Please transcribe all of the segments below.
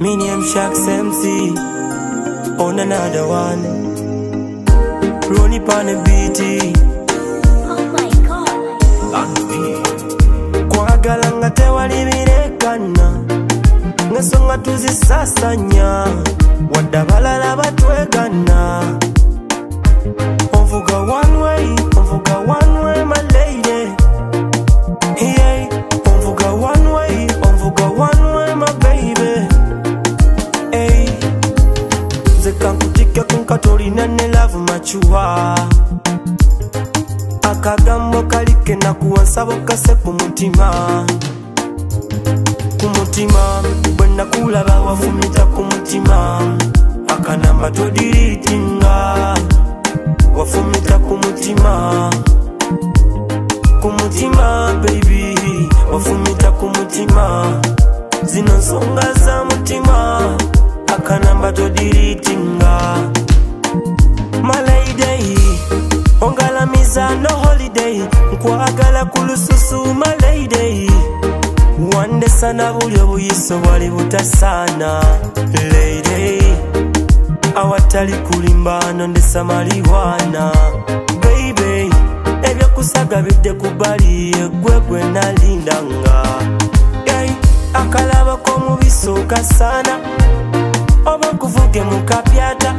Me name Shax MC on another one. Ronnie pan the beat. Oh my god. Kwagala nga tewali birekana ng'ensonga tuzisasanya wadde abalala batwegana kunkatolina ne love machuwa akagambo kalike nakuwa nsabo kase ku mutima. Ku mutima bwe nakulaba wafumita ku mutima. Akanamba todiritinga wafumita ku mutima. Ku mutima baby wafumita ku mutima. Zino nsonga za mutima holiday nkwagala ku lususu my lady wandesana buli obuyiso bwali butasaana. Lady awatali kulimbano ndesa maliwana baby ebyokusagabidde ku bali egwe gwe nalindanga. Yay, akalaba k'omubiso kasaana. Oba nkuvuge mu kapyata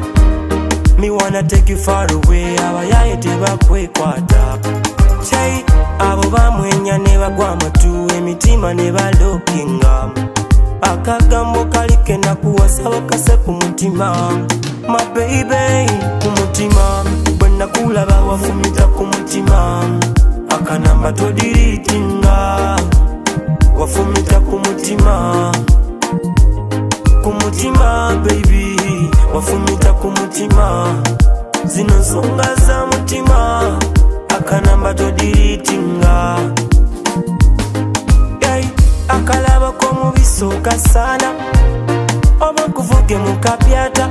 you far away abayaye tebakwekwata emitima ne balokinga akagambo kalike nakuwasaba kase ku mutima baby ku mutima bwe nakulaba wafumita ku mutima akanamba todiritinga. Wafumita ku mutima ku mutima baby. Wafumita ku mutima zino nsonga za mutima. Akanamba todiritinga akalaba k'omubiso sana. Oba nkuvuge mu kapyata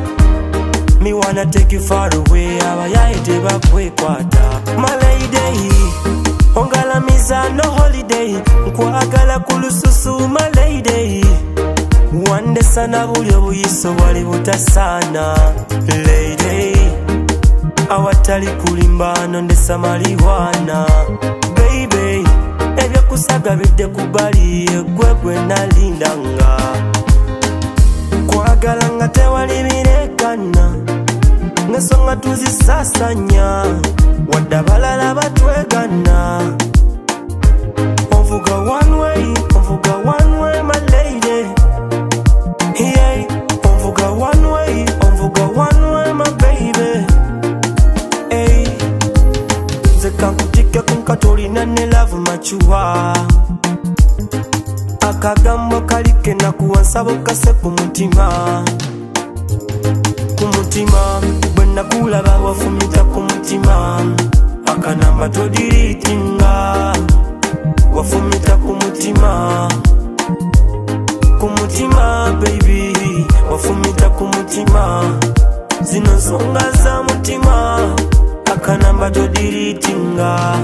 me wanna take you far away. Abayaye tebakwekwata my lady ongalamiza no holiday. Nkwagala ku lususu my lady wandesana buli obuyiso bwali butasaana lady awatali kulimbano ndesa maliwana baby ebyokusagabidde ku bali egwe gwe nalindanga. Kwagala nga tewali birekana ng'ensonga tuzisasanya wadde abalala batwegana ne love machuwa. Akagambo kalike nakuwa nsabo kase ku mutima ku mutima bwe nakulaba wafumita ku mutima akanamba todiritinga wafumita ku mutima ku mutima baby wafumita ku mutima zino nsonga za mutima akanamba todiritinga